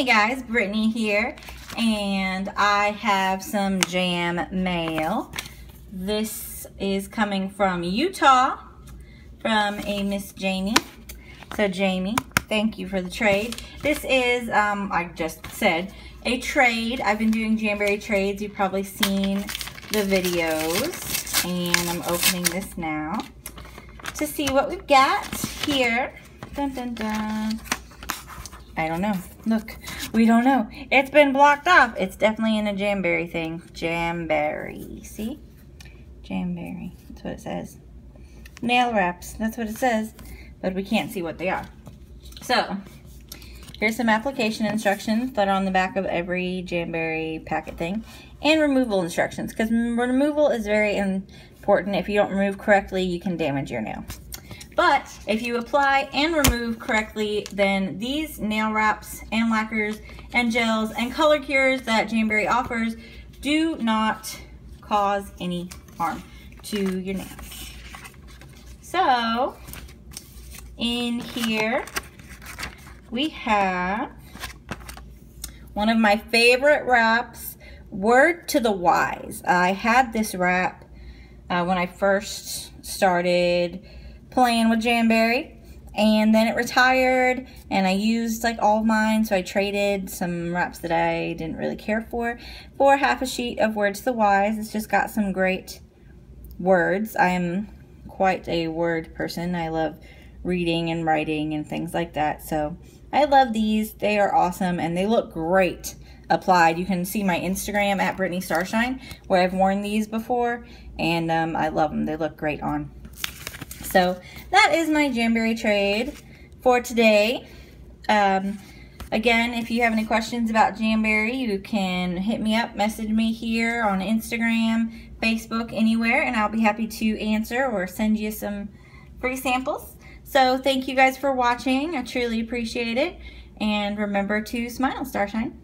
Hey guys, Brittany here, and I have some jam mail. This is coming from Utah from a Miss Jamie. So Jamie, thank you for the trade. This is, um, I just said, a trade. I've been doing Jamberry trades. You've probably seen the videos, and I'm opening this now to see what we've got here. Dun, dun, dun. I don't know. Look, we don't know. It's been blocked off. It's definitely in a Jamberry thing. Jamberry. See? Jamberry. That's what it says. Nail wraps. That's what it says. But we can't see what they are. So, here's some application instructions that are on the back of every Jamberry packet thing. And removal instructions. Because removal is very important. If you don't remove correctly, you can damage your nail. But if you apply and remove correctly, then these nail wraps and lacquers and gels and color cures that Jamberry offers do not cause any harm to your nails. So, in here, we have one of my favorite wraps, Word to the Wise. I had this wrap uh, when I first started playing with Jamberry. And then it retired and I used like all of mine. So I traded some wraps that I didn't really care for for half a sheet of Words to the Wise. It's just got some great words. I am quite a word person. I love reading and writing and things like that. So I love these. They are awesome and they look great applied. You can see my Instagram at Brittany Starshine where I've worn these before and um, I love them. They look great on. So that is my Jamberry trade for today. Um, again, if you have any questions about Jamberry, you can hit me up, message me here on Instagram, Facebook, anywhere, and I'll be happy to answer or send you some free samples. So thank you guys for watching. I truly appreciate it. And remember to smile, Starshine.